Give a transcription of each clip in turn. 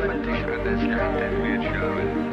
jemand dich anders liebt, dann wird schlimm.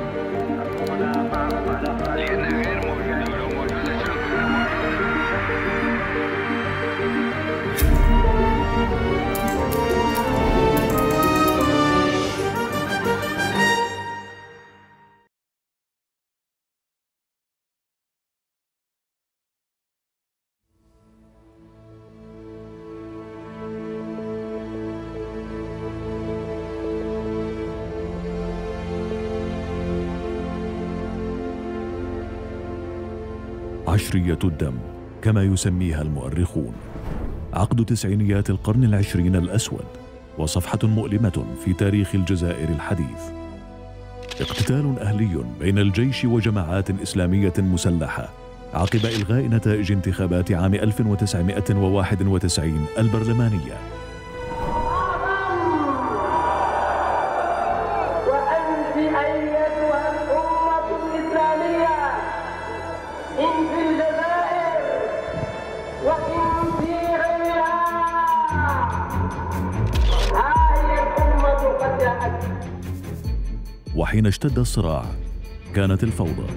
عشرية الدم كما يسميها المؤرخون. عقد تسعينيات القرن العشرين الأسود وصفحة مؤلمة في تاريخ الجزائر الحديث. اقتتال أهلي بين الجيش وجماعات إسلامية مسلحة عقب إلغاء نتائج انتخابات عام 1991 البرلمانية. وحين اشتد الصراع. كانت الفوضى.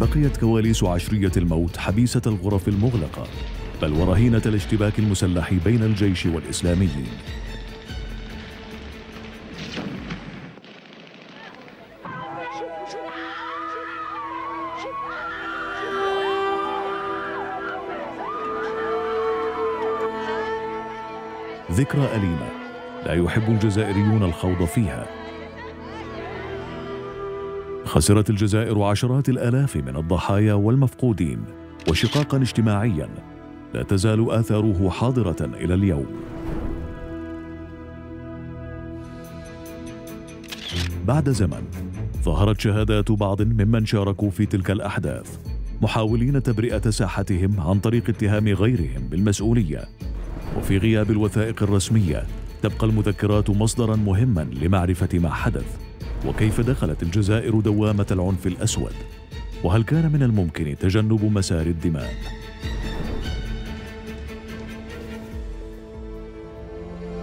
بقيت كواليس عشرية الموت حبيسة الغرف المغلقة بل ورهينة الاشتباك المسلح بين الجيش والإسلاميين. ذكرى أليمة. لا يحب الجزائريون الخوض فيها. خسرت الجزائر عشرات الآلاف من الضحايا والمفقودين وشقاقا اجتماعيا لا تزال آثاره حاضرة إلى اليوم. بعد زمن ظهرت شهادات بعض ممن شاركوا في تلك الأحداث محاولين تبرئة ساحتهم عن طريق اتهام غيرهم بالمسؤولية. وفي غياب الوثائق الرسمية تبقى المذكرات مصدرا مهما لمعرفة ما حدث وكيف دخلت الجزائر دوامة العنف الأسود؟ وهل كان من الممكن تجنب مسار الدماء؟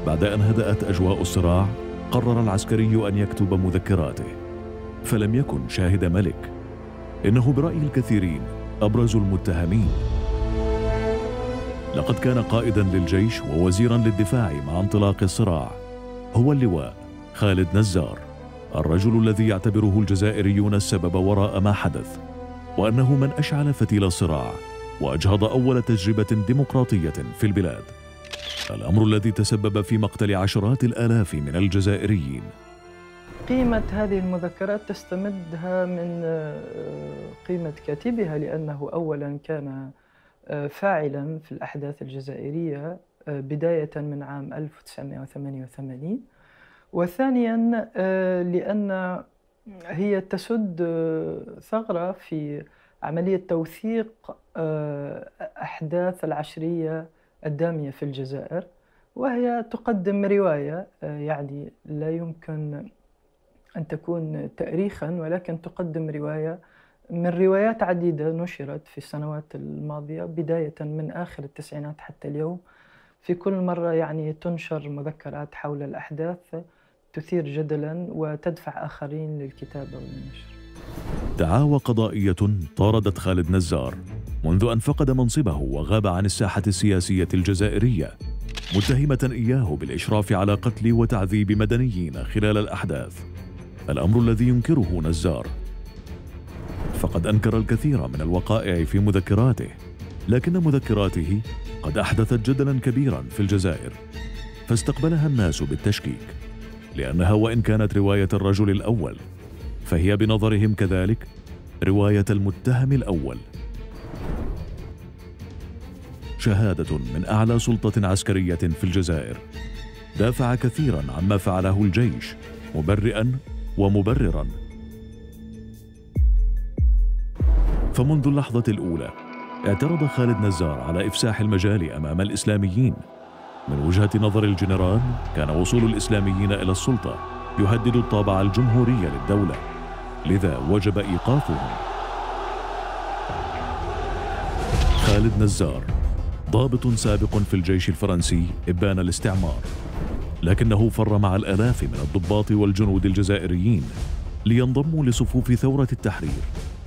بعد أن هدأت أجواء الصراع قرر العسكري أن يكتب مذكراته. فلم يكن شاهد ملك. إنه برأي الكثيرين أبرز المتهمين. لقد كان قائدا للجيش ووزيرا للدفاع مع انطلاق الصراع. هو اللواء خالد نزار الرجل الذي يعتبره الجزائريون السبب وراء ما حدث وأنه من أشعل فتيل الصراع وأجهض أول تجربة ديمقراطية في البلاد. الأمر الذي تسبب في مقتل عشرات الآلاف من الجزائريين. قيمة هذه المذكرات تستمدها من آه، قيمة كاتبها لأنه أولا كان فاعلا في الأحداث الجزائرية آه، بداية من عام 1988 وثانيا آه، لأن هي تسد آه، ثغرة في عملية توثيق آه، أحداث العشرية الدامية في الجزائر. وهي تقدم رواية آه، يعني لا يمكن أن تكون تأريخا ولكن تقدم رواية من روايات عديدة نشرت في السنوات الماضية بداية من آخر التسعينات حتى اليوم. في كل مرة يعني تنشر مذكرات حول الأحداث تثير جدلا وتدفع آخرين للكتابة والنشر. دعاوى قضائية طاردت خالد نزار منذ أن فقد منصبه وغاب عن الساحة السياسية الجزائرية متهمة إياه بالإشراف على قتل وتعذيب مدنيين خلال الأحداث. الأمر الذي ينكره نزار فقد أنكر الكثير من الوقائع في مذكراته لكن مذكراته قد أحدثت جدلا كبيرا في الجزائر فاستقبلها الناس بالتشكيك لأنها وإن كانت رواية الرجل الأول فهي بنظرهم كذلك رواية المتهم الأول. شهادة من أعلى سلطة عسكرية في الجزائر دافع كثيرا عما فعله الجيش مبرئا ومبررا. فمنذ اللحظة الأولى اعترض خالد نزار على إفساح المجال أمام الإسلاميين. من وجهة نظر الجنرال كان وصول الإسلاميين إلى السلطة يهدد الطابع الجمهوري للدولة. لذا وجب إيقافهم خالد نزار ضابط سابق في الجيش الفرنسي إبان الاستعمار. لكنه فر مع الآلاف من الضباط والجنود الجزائريين لينضموا لصفوف ثورة التحرير.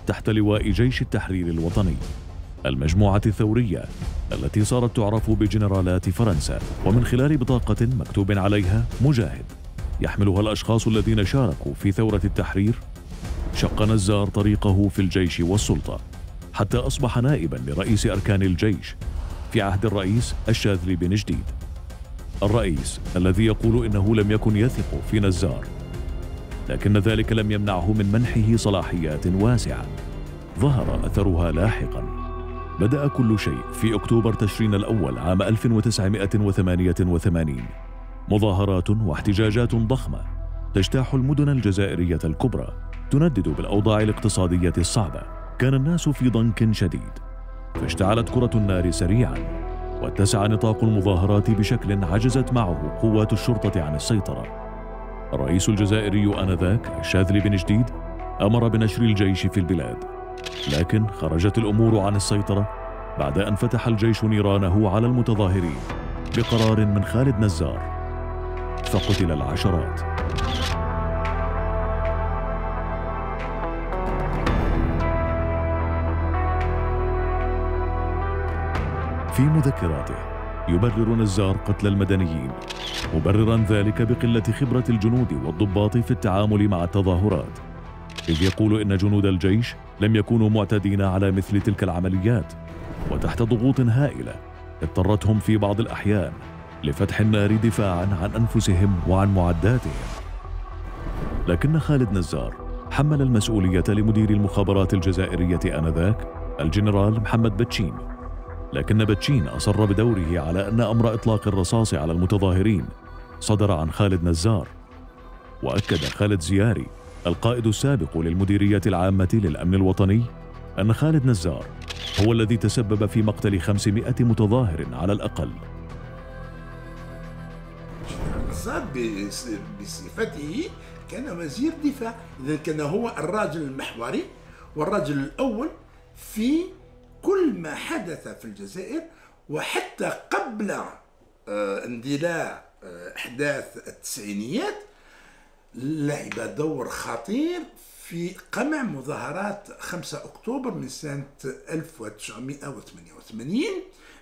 تحت لواء جيش التحرير الوطني. المجموعة الثورية التي صارت تعرف بجنرالات فرنسا ومن خلال بطاقة مكتوب عليها مجاهد. يحملها الأشخاص الذين شاركوا في ثورة التحرير. شق نزار طريقه في الجيش والسلطة حتى أصبح نائبا لرئيس أركان الجيش في عهد الرئيس الشاذلي بن جديد. الرئيس الذي يقول إنه لم يكن يثق في نزار لكن ذلك لم يمنعه من منحه صلاحيات واسعة. ظهر أثرها لاحقا. بدأ كل شيء في أكتوبر تشرين الأول عام 1988 مظاهرات واحتجاجات ضخمة تجتاح المدن الجزائرية الكبرى تندد بالأوضاع الاقتصادية الصعبة. كان الناس في ضنك شديد. فاشتعلت كرة النار سريعا واتسع نطاق المظاهرات بشكل عجزت معه قوات الشرطة عن السيطرة. الرئيس الجزائري آنذاك الشاذلي بن جديد أمر بنشر الجيش في البلاد. لكن خرجت الأمور عن السيطرة بعد أن فتح الجيش نيرانه على المتظاهرين بقرار من خالد نزار. فقتل العشرات. في مذكراته يبرر نزار قتل المدنيين مبررا ذلك بقلة خبرة الجنود والضباط في التعامل مع التظاهرات. إذ يقول إن جنود الجيش لم يكونوا معتادين على مثل تلك العمليات وتحت ضغوط هائلة اضطرتهم في بعض الأحيان لفتح النار دفاعا عن أنفسهم وعن معداتهم. لكن خالد نزار حمل المسؤولية لمدير المخابرات الجزائرية آنذاك الجنرال محمد بتشين. لكن بتشين أصر بدوره على أن أمر إطلاق الرصاص على المتظاهرين. صدر عن خالد نزار. وأكد خالد زياري القائد السابق للمديريه العامة للأمن الوطني أن خالد نزار هو الذي تسبب في مقتل 500 متظاهر على الأقل. النصار بصفته كان وزير دفاع اذا كان هو الراجل المحوري والرجل الأول في كل ما حدث في الجزائر وحتى قبل آه، اندلاع آه، أحداث التسعينيات لعب دور خطير في قمع مظاهرات 5 أكتوبر من سنة 1988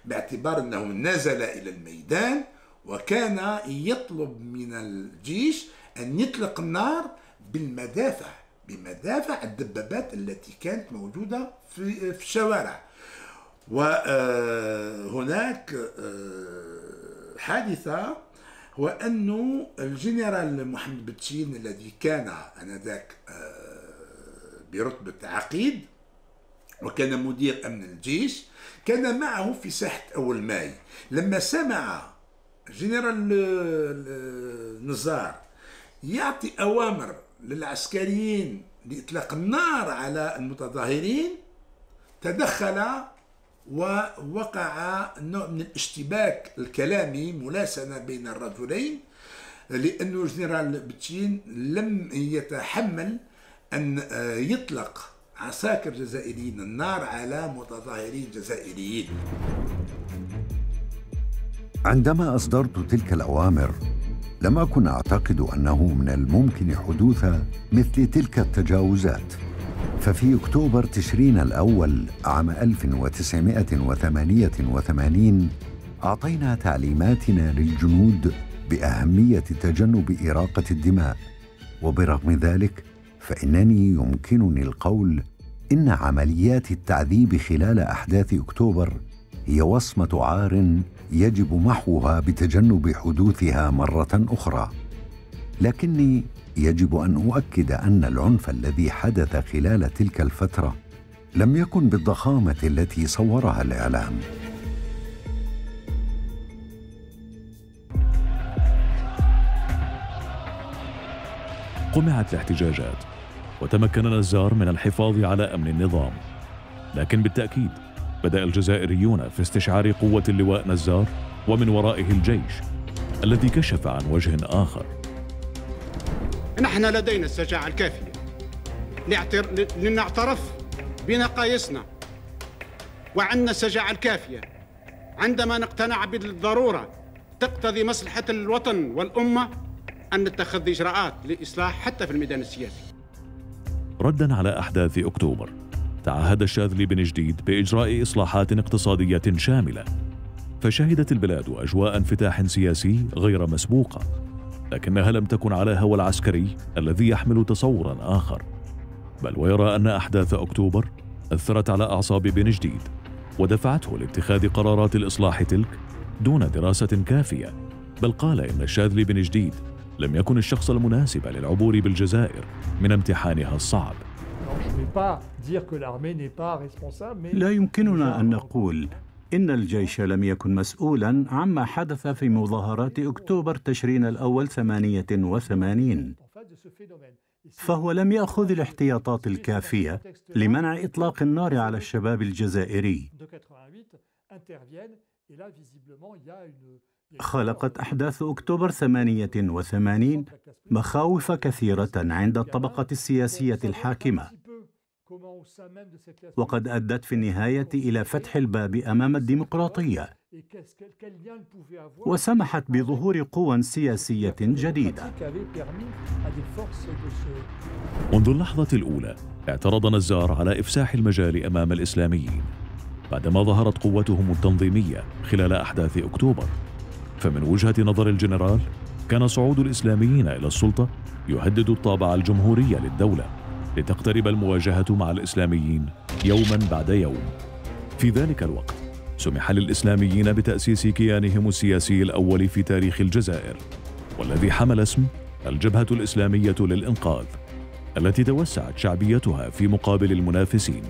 باعتبار أنه نزل إلى الميدان وكان يطلب من الجيش أن يطلق النار بالمدافع. بمدافع الدبابات التي كانت موجودة في في الشوارع. وهناك آه، حادثة هو أنه الجنرال محمد بتشين الذي كان آنذاك آه، برتبة عقيد وكان مدير أمن الجيش كان معه في ساحة أول ماي. لما سمع جنرال نزار يعطي أوامر للعسكريين لإطلاق النار على المتظاهرين تدخل ووقع نوع من الاشتباك الكلامي ملاسنة بين الرجلين لأن جنرال بتشين لم يتحمل أن يطلق عساكر جزائريين النار على متظاهرين جزائريين. عندما أصدرت تلك الأوامر لم أكن أعتقد أنه من الممكن حدوث مثل تلك التجاوزات. ففي أكتوبر تشرين الأول عام 1988 أعطينا تعليماتنا للجنود بأهمية تجنب إراقة الدماء. وبرغم ذلك فإنني يمكنني القول إن عمليات التعذيب خلال أحداث أكتوبر هي وصمة عار يجب محوها بتجنب حدوثها مرة أخرى. لكني يجب أن أؤكد أن العنف الذي حدث خلال تلك الفترة لم يكن بالضخامة التي صورها الإعلام. قمعت الاحتجاجات وتمكن نزار من الحفاظ على أمن النظام. لكن بالتأكيد بدأ الجزائريون في استشعار قوة اللواء نزار ومن ورائه الجيش الذي كشف عن وجه آخر. نحن لدينا الشجاعة الكافية. لنعترف بنقايصنا. وعندنا الشجاعة الكافية. عندما نقتنع بالضرورة تقتضي مصلحة الوطن والأمة أن نتخذ إجراءات لإصلاح حتى في الميدان السياسي. ردا على أحداث أكتوبر. تعهد الشاذلي بن جديد بإجراء إصلاحات اقتصادية شاملة فشهدت البلاد أجواء انفتاح سياسي غير مسبوقة لكنها لم تكن على هوى العسكري الذي يحمل تصورا آخر بل ويرى أن أحداث أكتوبر أثرت على أعصاب بن جديد ودفعته لاتخاذ قرارات الإصلاح تلك دون دراسة كافية بل قال إن الشاذلي بن جديد لم يكن الشخص المناسب للعبور بالجزائر من امتحانها الصعب. لا يمكننا أن نقول إن الجيش لم يكن مسؤولا عما حدث في مظاهرات أكتوبر تشرين الأول 88 فهو لم يأخذ الاحتياطات الكافية لمنع إطلاق النار على الشباب الجزائري. خلقت أحداث أكتوبر 88 مخاوف كثيرة عند الطبقة السياسية الحاكمة. وقد أدت في النهاية إلى فتح الباب أمام الديمقراطية. وسمحت بظهور قوى سياسية جديدة. منذ اللحظة الأولى اعترض نزار على إفساح المجال أمام الإسلاميين بعدما ظهرت قوتهم التنظيمية خلال أحداث أكتوبر. فمن وجهة نظر الجنرال كان صعود الإسلاميين إلى السلطة يهدد الطابع الجمهوري للدولة لتقترب المواجهة مع الإسلاميين يوما بعد يوم. في ذلك الوقت سمح للإسلاميين بتأسيس كيانهم السياسي الأول في تاريخ الجزائر والذي حمل اسم الجبهة الإسلامية للإنقاذ التي توسعت شعبيتها في مقابل المنافسين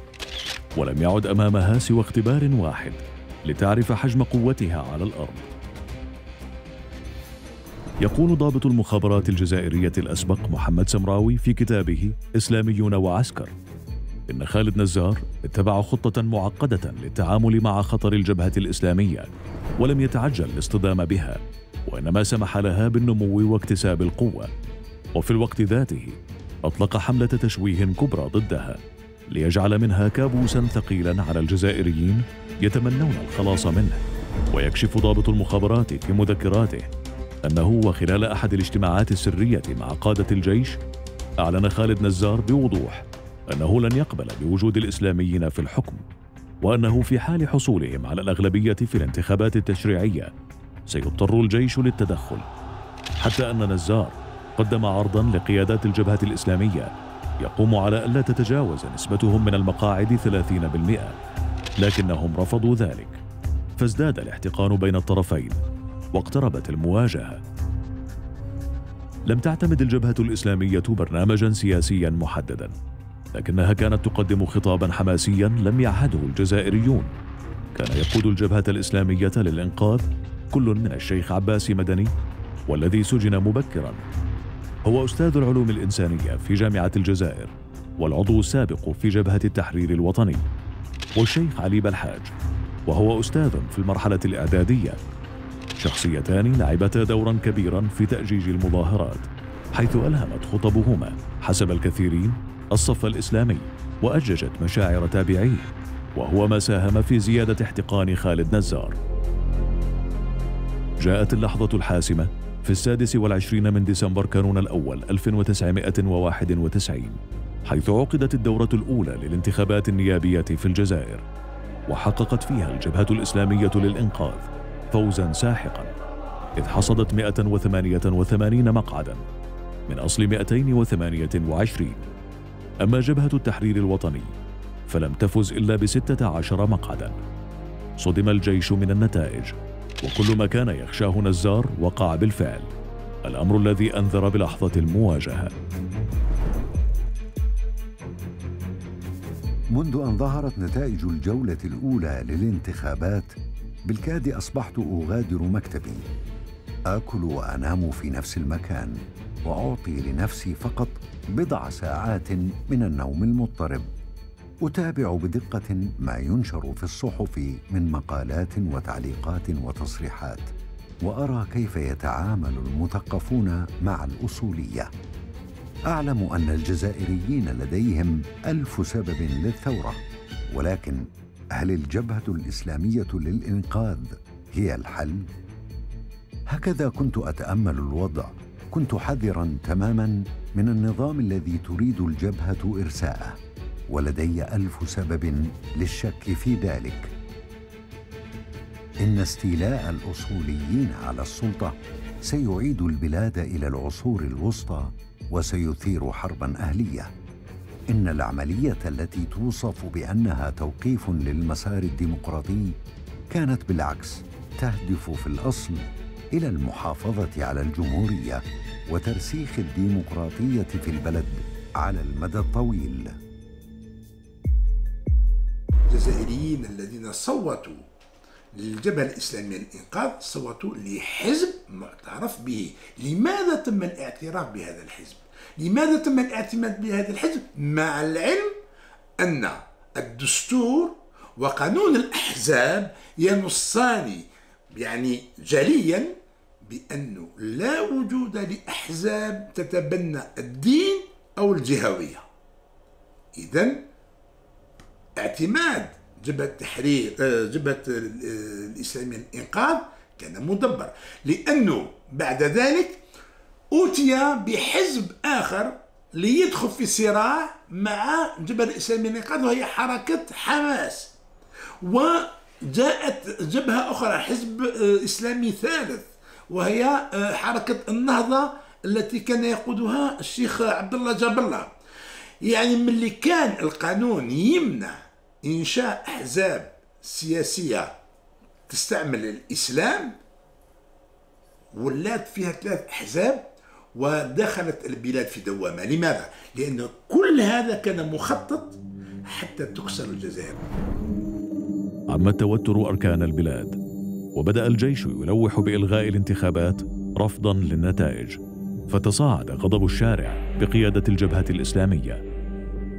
ولم يعد أمامها سوى اختبار واحد لتعرف حجم قوتها على الأرض. يقول ضابط المخابرات الجزائرية الأسبق محمد سمراوي في كتابه إسلاميون وعسكر إن خالد نزار اتبع خطة معقدة للتعامل مع خطر الجبهة الإسلامية ولم يتعجل الاصطدام بها وإنما سمح لها بالنمو واكتساب القوة. وفي الوقت ذاته أطلق حملة تشويه كبرى ضدها ليجعل منها كابوسا ثقيلا على الجزائريين يتمنون الخلاص منه ويكشف ضابط المخابرات في مذكراته أنه وخلال أحد الاجتماعات السرية مع قادة الجيش أعلن خالد نزار بوضوح أنه لن يقبل بوجود الإسلاميين في الحكم وأنه في حال حصولهم على الأغلبية في الانتخابات التشريعية سيضطر الجيش للتدخل. حتى أن نزار قدم عرضا لقيادات الجبهة الإسلامية يقوم على ألا تتجاوز نسبتهم من المقاعد 30% لكنهم رفضوا ذلك فازداد الاحتقان بين الطرفين. واقتربت المواجهة. لم تعتمد الجبهة الإسلامية برنامجا سياسيا محددا لكنها كانت تقدم خطابا حماسيا لم يعهده الجزائريون. كان يقود الجبهة الإسلامية للإنقاذ كل من الشيخ عباس مدني والذي سجن مبكرا. هو أستاذ العلوم الإنسانية في جامعة الجزائر والعضو السابق في جبهة التحرير الوطني والشيخ علي بلحاج وهو أستاذ في المرحلة الإعدادية. شخصيتان لعبتا دورا كبيرا في تأجيج المظاهرات حيث ألهمت خطبهما حسب الكثيرين الصف الإسلامي وأججت مشاعر تابعيه وهو ما ساهم في زيادة احتقان خالد نزار. جاءت اللحظة الحاسمة في السادس والعشرين من ديسمبر كانون الأول 1991 حيث عقدت الدورة الأولى للانتخابات النيابية في الجزائر وحققت فيها الجبهة الإسلامية للإنقاذ. فوزا ساحقا. إذ حصدت 188 مقعدا من أصل 228 أما جبهة التحرير الوطني فلم تفز إلا بستة عشر مقعدا. صدم الجيش من النتائج وكل ما كان يخشاه نزار وقع بالفعل. الأمر الذي أنذر بلحظة المواجهة. منذ أن ظهرت نتائج الجولة الأولى للانتخابات بالكاد أصبحت أغادر مكتبي. آكل وأنام في نفس المكان وأعطي لنفسي فقط بضع ساعات من النوم المضطرب. أتابع بدقة ما ينشر في الصحف من مقالات وتعليقات وتصريحات وأرى كيف يتعامل المثقفون مع الأصولية. أعلم أن الجزائريين لديهم ألف سبب للثورة ولكن هل الجبهة الإسلامية للإنقاذ هي الحل؟ هكذا كنت أتأمل الوضع. كنت حذرا تماما من النظام الذي تريد الجبهة إرساءه ولدي ألف سبب للشك في ذلك. إن استيلاء الأصوليين على السلطة سيعيد البلاد إلى العصور الوسطى وسيثير حربا أهلية. إن العملية التي توصف بأنها توقيف للمسار الديمقراطي كانت بالعكس تهدف في الأصل إلى المحافظة على الجمهورية وترسيخ الديمقراطية في البلد على المدى الطويل. الجزائريين الذين صوتوا للجبهة الإسلامية للإنقاذ صوتوا لحزب معترف به. لماذا تم الاعتراف بهذا الحزب؟ لماذا تم الاعتماد بهذا الحزب؟ مع العلم أن الدستور وقانون الأحزاب ينصان يعني جليا بأنه لا وجود لأحزاب تتبنى الدين أو الجهوية. إذا اعتماد جبهة التحرير آه، جبهة الإسلامية للإنقاذ كان مدبر لأنه بعد ذلك أوتي بحزب آخر ليدخل في صراع مع جبهة الإسلامية للإنقاذ وهي حركة حماس. وجاءت جبهة أخرى حزب آه، إسلامي ثالث وهي آه، حركة النهضة التي كان يقودها الشيخ عبد الله الله. يعني من اللي كان القانون يمنع إنشاء أحزاب سياسية تستعمل الإسلام ولات فيها ثلاث أحزاب ودخلت البلاد في دوامة. لماذا؟ لأن كل هذا كان مخطط حتى تكسر الجزائر. عم التوتر أركان البلاد وبدأ الجيش يلوح بإلغاء الانتخابات رفضا للنتائج فتصاعد غضب الشارع بقيادة الجبهة الإسلامية.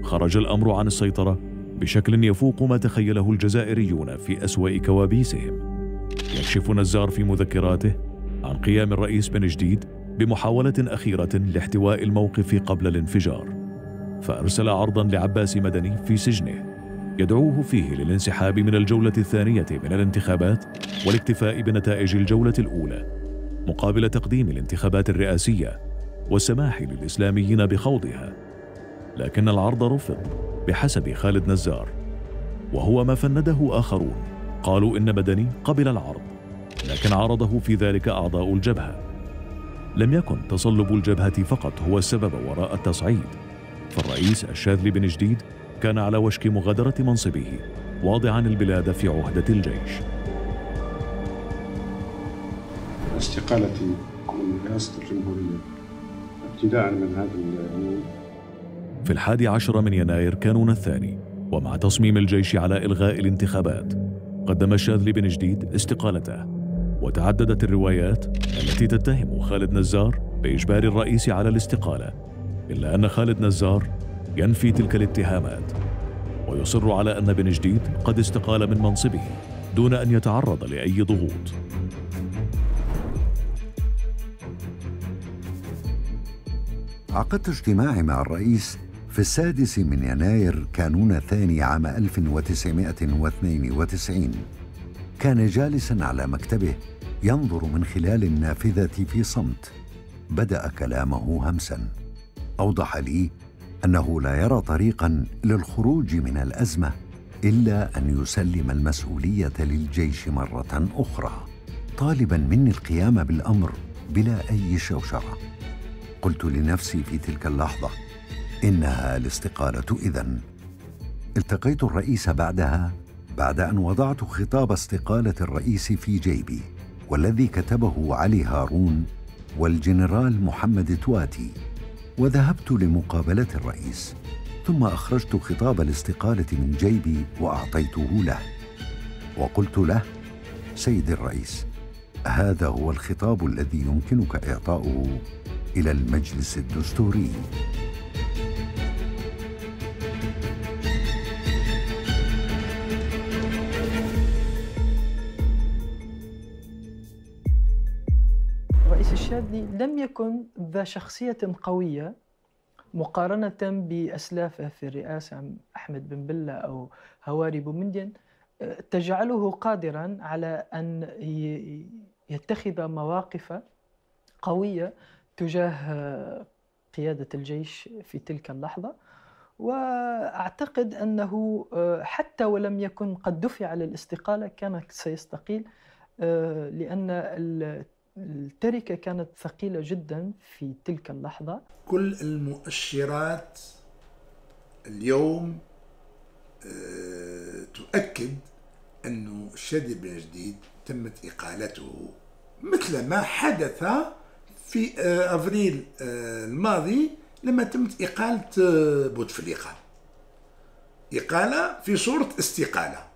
خرج الأمر عن السيطرة بشكل يفوق ما تخيله الجزائريون في أسوأ كوابيسهم. يكشف نزار في مذكراته عن قيام الرئيس بن جديد بمحاولة أخيرة لاحتواء الموقف قبل الانفجار. فأرسل عرضا لعباس مدني في سجنه. يدعوه فيه للانسحاب من الجولة الثانية من الانتخابات والاكتفاء بنتائج الجولة الأولى مقابل تقديم الانتخابات الرئاسية والسماح للإسلاميين بخوضها. لكن العرض رفض بحسب خالد نزار وهو ما فنده آخرون. قالوا إن مدني قبل العرض لكن عارضه في ذلك أعضاء الجبهة. لم يكن تصلب الجبهة فقط هو السبب وراء التصعيد. فالرئيس الشاذلي بن جديد كان على وشك مغادرة منصبه واضعا البلاد في عهدة الجيش. استقالتي من رئاسة الجمهورية ابتداء من هذا اليوم. في الحادي عشر من يناير كانون الثاني ومع تصميم الجيش على إلغاء الانتخابات قدم الشاذلي بن جديد استقالته. وتعددت الروايات التي تتهم خالد نزار بإجبار الرئيس على الاستقالة إلا أن خالد نزار ينفي تلك الاتهامات ويصر على أن بن جديد قد استقال من منصبه دون أن يتعرض لأي ضغوط. عقدت اجتماعي مع الرئيس في السادس من يناير كانون الثاني عام 1992 كان جالسا على مكتبه ينظر من خلال النافذة في صمت. بدأ كلامه همسا. أوضح لي أنه لا يرى طريقا للخروج من الأزمة إلا أن يسلم المسؤولية للجيش مرة أخرى طالبا مني القيام بالأمر بلا أي شوشرة. قلت لنفسي في تلك اللحظة إنها الاستقالة إذن. التقيت الرئيس بعدها بعد أن وضعت خطاب استقالة الرئيس في جيبي والذي كتبه علي هارون والجنرال محمد تواتي وذهبت لمقابلة الرئيس ثم أخرجت خطاب الاستقالة من جيبي وأعطيته له وقلت له سيدي الرئيس هذا هو الخطاب الذي يمكنك إعطاؤه إلى المجلس الدستوري. الشاذلي لم يكن ذا شخصية قوية مقارنة بأسلافه في الرئاسة أحمد بن بلة أو هواري بومندين تجعله قادرا على أن يتخذ مواقف قوية تجاه قيادة الجيش في تلك اللحظة. وأعتقد أنه حتى ولم يكن قد دفع للاستقالة كان سيستقيل لأن التركة كانت ثقيلة جدا في تلك اللحظة. كل المؤشرات اليوم آه، تؤكد أنه شادي بن جديد تمت إقالته مثل ما حدث في آه، أفريل آه، الماضي لما تمت إقالة بوتفليقة. إقالة في صورة استقالة.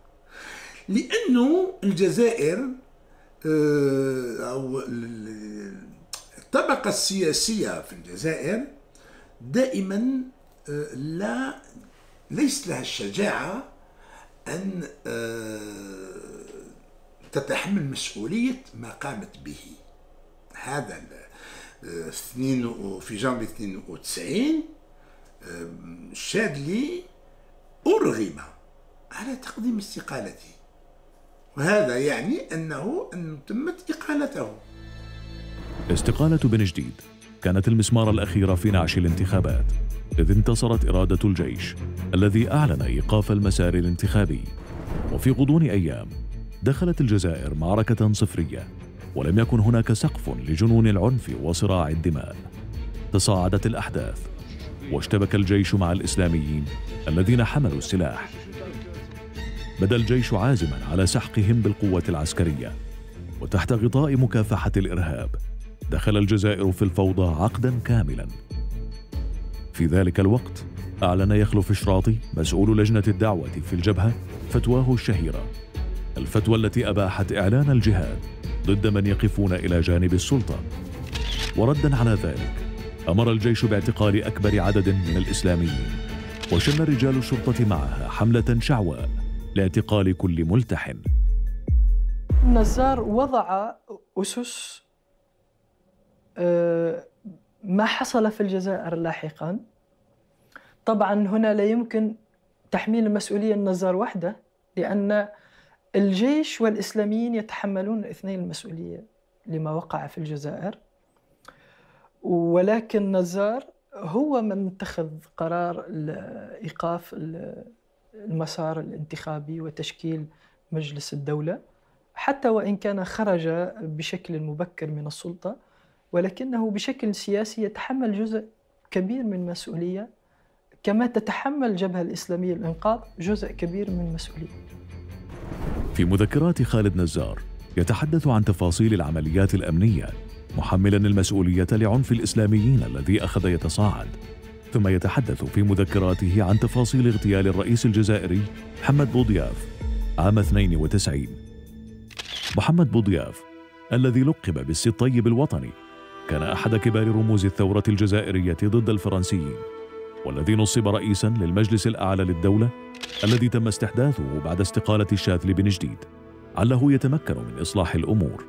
لأنه الجزائر أو الطبقة السياسية في الجزائر دائما لا ليس لها الشجاعة أن آه، تتحمل مسؤولية ما قامت به. هذا في جانفي 92 شادلي أرغم على تقديم استقالته. وهذا يعني أنه أن تمت إقالته. استقالة بن جديد كانت المسمار الأخير في نعش الانتخابات إذ انتصرت إرادة الجيش الذي أعلن إيقاف المسار الانتخابي. وفي غضون أيام دخلت الجزائر معركة صفرية ولم يكن هناك سقف لجنون العنف وصراع الدماء. تصاعدت الأحداث واشتبك الجيش مع الإسلاميين الذين حملوا السلاح. بدأ الجيش عازما على سحقهم بالقوة العسكرية وتحت غطاء مكافحة الإرهاب دخل الجزائر في الفوضى عقدا كاملا. في ذلك الوقت أعلن يخلف شراطي مسؤول لجنة الدعوة في الجبهة فتواه الشهيرة. الفتوى التي أباحت إعلان الجهاد ضد من يقفون إلى جانب السلطة. وردا على ذلك أمر الجيش باعتقال أكبر عدد من الإسلاميين وشن رجال الشرطة معها حملة شعواء. لاعتقال كل ملتحن نزار وضع أسس آه، ما حصل في الجزائر لاحقا. طبعا هنا لا يمكن تحميل المسؤولية النزار وحده لأن الجيش والإسلاميين يتحملون الاثنين المسؤولية لما وقع في الجزائر. ولكن نزار هو من اتخذ قرار إيقاف المسار الانتخابي وتشكيل مجلس الدولة حتى وإن كان خرج بشكل مبكر من السلطة ولكنه بشكل سياسي يتحمل جزء كبير من المسؤولية كما تتحمل الجبهة الإسلامية الإنقاذ جزء كبير من المسؤولية في مذكرات خالد نزار يتحدث عن تفاصيل العمليات الأمنية محملا المسؤولية لعنف الإسلاميين الذي أخذ يتصاعد. ثم يتحدث في مذكراته عن تفاصيل اغتيال الرئيس الجزائري محمد بوضياف عام 92 محمد بوضياف الذي لقب بالسي الطيب الوطني كان أحد كبار رموز الثورة الجزائرية ضد الفرنسيين والذي نصب رئيسا للمجلس الأعلى للدولة الذي تم استحداثه بعد استقالة الشاذلي بن جديد عله يتمكن من إصلاح الأمور.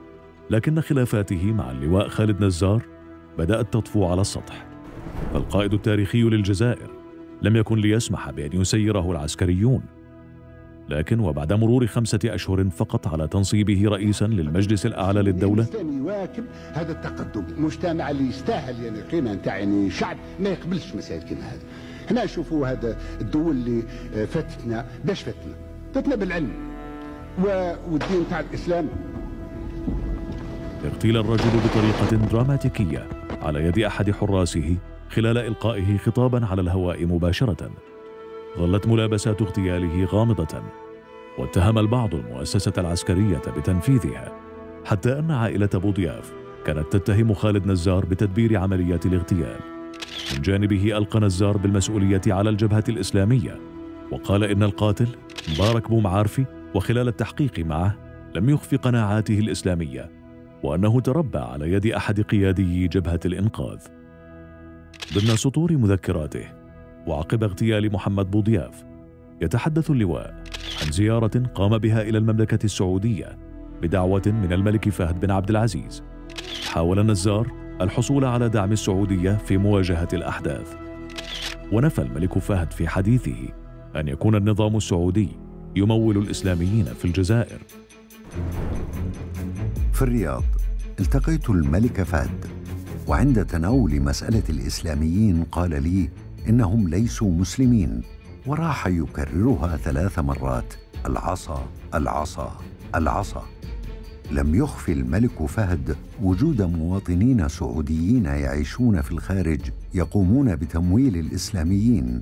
لكن خلافاته مع اللواء خالد نزار بدأت تطفو على السطح. فالقائد التاريخي للجزائر. لم يكن ليسمح بأن يسيره العسكريون. لكن وبعد مرور خمسة أشهر فقط على تنصيبه رئيسا للمجلس الأعلى للدولة. يواكب هذا التقدم مجتمع اللي يستاهل يعني القيمة نتاع يعني شعب ما يقبلش مسائل كيما هذا. هنا نشوفوا هذا الدول اللي فاتتنا باش فاتنا فاتنا بالعلم والدين تاع الإسلام. اغتيل الرجل بطريقة دراماتيكية على يد أحد حراسه. خلال إلقائه خطابا على الهواء مباشرة. ظلت ملابسات اغتياله غامضة واتهم البعض المؤسسة العسكرية بتنفيذها حتى أن عائلة بوضياف كانت تتهم خالد نزار بتدبير عمليات الاغتيال. من جانبه ألقى نزار بالمسؤولية على الجبهة الإسلامية وقال إن القاتل مبارك بومعارفي وخلال التحقيق معه لم يخف قناعاته الإسلامية وأنه تربى على يد أحد قيادي جبهة الإنقاذ. ضمن سطور مذكراته وعقب اغتيال محمد بوضياف يتحدث اللواء عن زيارة قام بها إلى المملكة السعودية بدعوة من الملك فهد بن عبد العزيز. حاول النزار الحصول على دعم السعودية في مواجهة الأحداث. ونفى الملك فهد في حديثه أن يكون النظام السعودي يمول الإسلاميين في الجزائر. في الرياض التقيت الملك فهد وعند تناول مسألة الإسلاميين قال لي إنهم ليسوا مسلمين وراح يكررها ثلاث مرات. العصا العصا العصا. لم يخف الملك فهد وجود مواطنين سعوديين يعيشون في الخارج يقومون بتمويل الإسلاميين.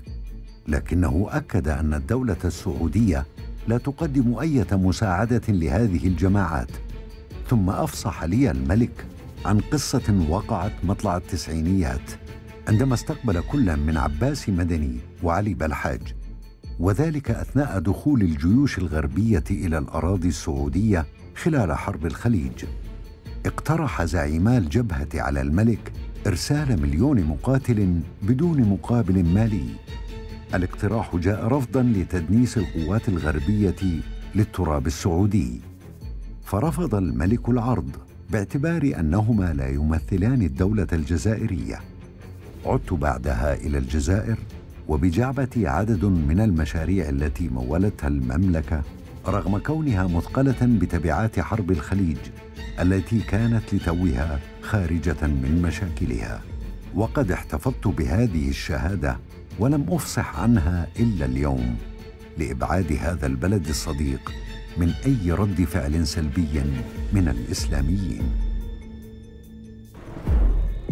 لكنه أكد أن الدولة السعودية لا تقدم أي مساعدة لهذه الجماعات. ثم أفصح لي الملك عن قصة وقعت مطلع التسعينيات عندما استقبل كل من عباس مدني وعلي بلحاج وذلك أثناء دخول الجيوش الغربية إلى الأراضي السعودية خلال حرب الخليج. اقترح زعيما الجبهه على الملك إرسال مليون مقاتل بدون مقابل مالي. الاقتراح جاء رفضا لتدنيس القوات الغربية للتراب السعودي. فرفض الملك العرض. باعتبار أنهما لا يمثلان الدولة الجزائرية. عدت بعدها إلى الجزائر وبجعبتي عدد من المشاريع التي مولتها المملكة رغم كونها مثقلة بتبعات حرب الخليج التي كانت لتوها خارجة من مشاكلها. وقد احتفظت بهذه الشهادة ولم أفصح عنها إلا اليوم لإبعاد هذا البلد الصديق من أي رد فعل سلبي من الإسلاميين.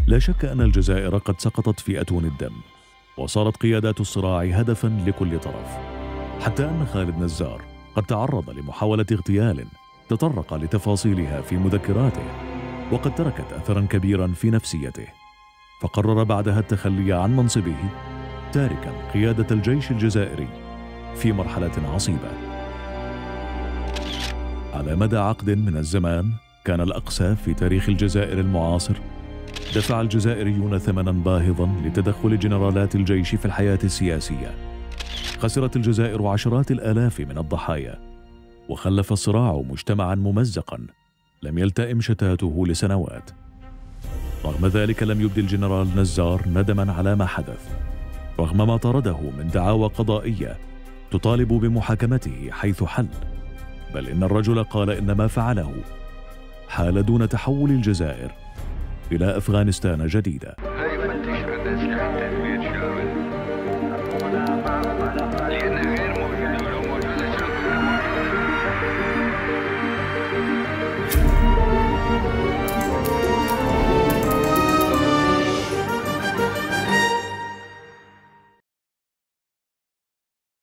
لا شك أن الجزائر قد سقطت في اتون الدم وصارت قيادات الصراع هدفا لكل طرف. حتى أن خالد نزار قد تعرض لمحاولة اغتيال تطرق لتفاصيلها في مذكراته وقد تركت اثرا كبيرا في نفسيته. فقرر بعدها التخلي عن منصبه تاركا قيادة الجيش الجزائري في مرحلة عصيبة. على مدى عقد من الزمان كان الاقسى في تاريخ الجزائر المعاصر. دفع الجزائريون ثمنا باهظا لتدخل جنرالات الجيش في الحياة السياسية. خسرت الجزائر عشرات الآلاف من الضحايا. وخلف الصراع مجتمعا ممزقا. لم يلتئم شتاته لسنوات. رغم ذلك لم يبدي الجنرال نزار ندما على ما حدث. رغم ما طرده من دعاوى قضائية تطالب بمحاكمته حيث حل. بل إن الرجل قال ان ما فعله. حال دون تحول الجزائر إلى أفغانستان جديده